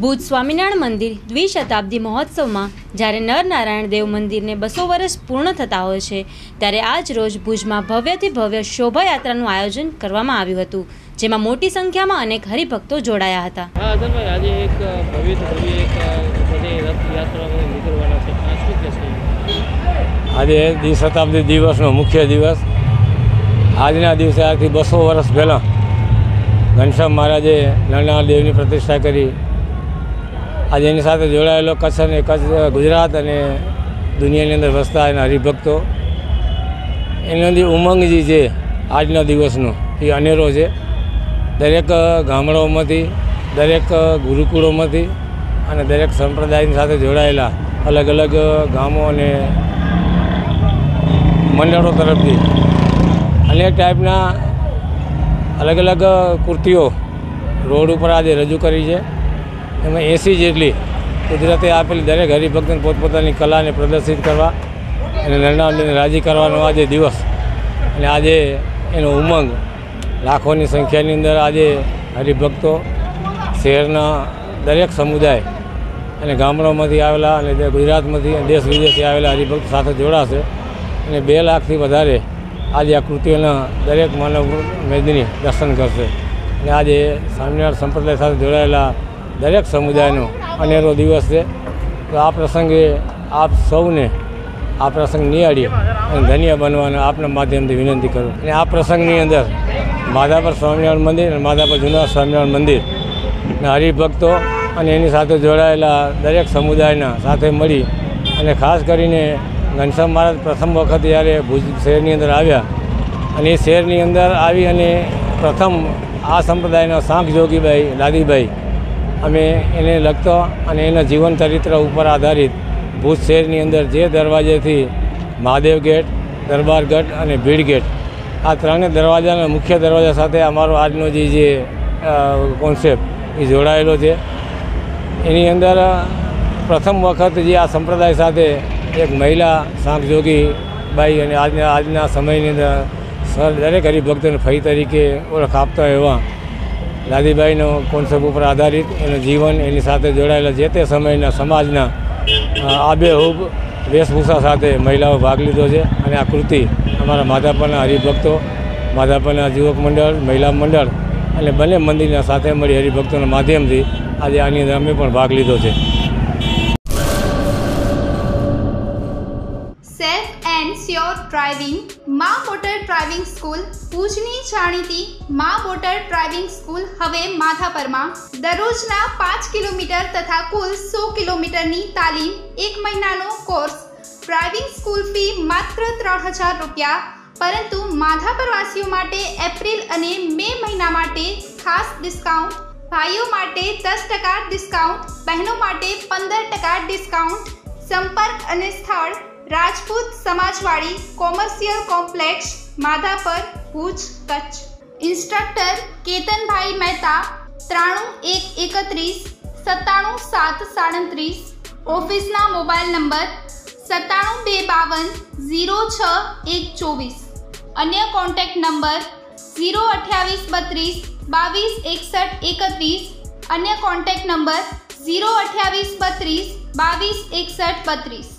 ભુજ સ્વામિનારાયણ મંદિર દ્વિશતાબ્દી મહોત્સવમાં જ્યારે નરનારાયણ દેવ મંદિરને બસો વર્ષ પૂર્ણ થતા હોય છે ત્યારે આજ રોજ ભુજમાં ભવ્યથી ભવ્ય શોભાયાત્રાનું આયોજન કરવામાં આવ્યું હતું જેમાં મોટી સંખ્યામાં અનેક હરિભક્તો જોડાયા હતા. હા આજે એક ભવ્ય ભવ્ય એક રથયાત્રા નીકળવાના છે. શું કહેશે આજે દ્વિશતાબ્દી દિવસનો મુખ્ય દિવસ. આજના દિવસે આજથી બસો વર્ષ પહેલાં ઘનશ્યામ મહારાજે નરનાળ દેવની પ્રતિષ્ઠા કરી. આજે એની સાથે જોડાયેલો કચ્છ અને કચ્છ ગુજરાત અને દુનિયાની અંદર વસતા એના હરિભક્તો. એની અંદર ઉમંગ જે છે, આજના દિવસનો, એ અનેરો છે. દરેક ગામડાઓમાંથી, દરેક ગુરુકુળોમાંથી અને દરેક સંપ્રદાયની સાથે જોડાયેલા અલગ અલગ ગામો અને મંડળો તરફથી અનેક ટાઈપના અલગ અલગ કૃતિઓ રોડ ઉપર આજે રજૂ કરી છે. એમાં એંસી જેટલી કુદરતે આપેલી દરેક હરિભક્તને પોતપોતાની કલાને પ્રદર્શિત કરવા અને નરણાવલીને રાજી કરવાનો આજે દિવસ. અને આજે એનો ઉમંગ લાખોની સંખ્યાની અંદર આજે હરિભક્તો શહેરના દરેક સમુદાય અને ગામડાઓમાંથી આવેલા અને ગુજરાતમાંથી અને દેશ વિદેશથી આવેલા હરિભક્ત સાથે જોડાશે. અને બે લાખથી વધારે આજે આ કૃતિઓના દરેક માનવ મેદની દર્શન કરશે. અને આજે સ્વામિનારાયણ સંપ્રદાય સાથે જોડાયેલા દરેક સમુદાયનો અનેરો દિવસ છે. તો આ પ્રસંગે આપ સૌને આ પ્રસંગ નિહાળી અને ધન્ય બનવાનો આપના માધ્યમથી વિનંતી કરું. અને આ પ્રસંગની અંદર માધાપર સ્વામિનારાયણ મંદિર અને માધાપર જૂના સ્વામિનારાયણ મંદિર ના હરિભક્તો અને એની સાથે જોડાયેલા દરેક સમુદાયના સાથે મળી અને ખાસ કરીને ઘનશ્યામ મહારાજ પ્રથમ વખત જ્યારે ભુજ શહેરની અંદર આવ્યા અને એ શહેરની અંદર આવી અને પ્રથમ આ સંપ્રદાયના શાંખ જોગીભાઈ લાદીભાઈ અમે એને લગતો અને એના જીવન ચરિત્ર ઉપર આધારિત ભુજ શહેરની અંદર જે દરવાજેથી મહાદેવ ગેટ, દરબાર ગઢ અને ભીડ ગેટ, આ ત્રણેય દરવાજાના મુખ્ય દરવાજા સાથે અમારો આજનો જે જે કોન્સેપ્ટ એ જોડાયેલો છે. એની અંદર પ્રથમ વખત જે આ સંપ્રદાય સાથે એક મહિલા શાંખજોગી બાઈ અને આજના આજના સમયની અંદર સર, દરેક હરિભક્તોને ફઈ તરીકે ઓળખ આપતા એવા લાદીબાઈનો કોન્સેપ્ટ ઉપર આધારિત એનું જીવન એની સાથે જોડાયેલા જે તે સમયના સમાજના આબેહૂબ વેશભૂષા સાથે મહિલાઓ ભાગ લીધો છે અને આ કૃતિ અમારા માધાપરના હરિભક્તો, માધાપરના યુવક મંડળ, મહિલા મંડળ અને બંને મંદિરના સાથે મળી હરિભક્તોના માધ્યમથી આજે આની અંદર અમે પણ ભાગ લીધો છે. સ્યોર ડ્રાઇવિંગ મા મોટર ડ્રાઇવિંગ સ્કૂલ ભુજની જાણીતી મા મોટર ડ્રાઇવિંગ સ્કૂલ હવે માધાપરમાં. દરરોજના પાંચ કિલોમીટર તથા કુલ સો કિલોમીટરની તાલીમ એક મહિનાનો કોર્સ. ડ્રાઇવિંગ સ્કૂલ ફી માત્ર ત્રણ હજાર રૂપિયા. પરંતુ માધાપરવાસીઓ માટે એપ્રિલ અને મે મહિના માટે ખાસ ડિસ્કાઉન્ટ ભાઈઓ માટે દસ ટકા ડિસ્કાઉન્ટ બહેનો માટે પંદર ટકા ડિસ્કાઉન્ટ સંપર્ક અને સ્થળ Rajput સમાજવાડી commercial complex Madhapar, Bhuj, Kutch. Instructor કેતનભાઈ મહેતા, ત્રાણું એક એકત્રીસ, સત્તાણું સાત સાડત્રીસ. ઓફિસના મોબાઈલ નંબર સત્તાણું બે બાવન ઝીરો છ એક ચોવીસ. અન્ય કોન્ટેક્ટ નંબર ઝીરો અઠ્યાવીસ બત્રીસ, બાવીસ એકસઠ એકત્રીસ. અન્ય કોન્ટેક્ટ નંબર ઝીરો અઠ્યાવીસ બત્રીસ, બાવીસ એકસઠ બત્રીસ.